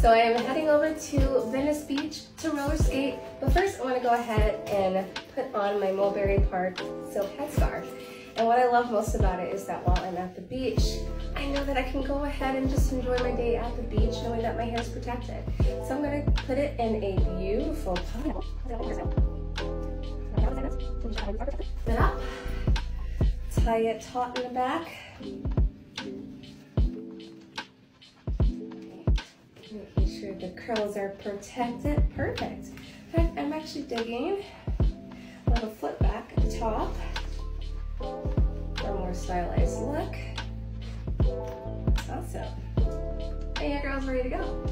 So I am heading over to Venice Beach to roller skate, but first I want to go ahead and put on my Mulberry Park silk headscarf. And what I love most about it is that while I'm at the beach, I know that I can go ahead and just enjoy my day at the beach knowing that my hair is protected. So I'm gonna put it in a beautiful ponytail. Tie it taut in the back. Making sure the curls are protected, perfect. I'm actually digging a little flip back at the top for a more stylized look. Awesome. And your girl's ready to go.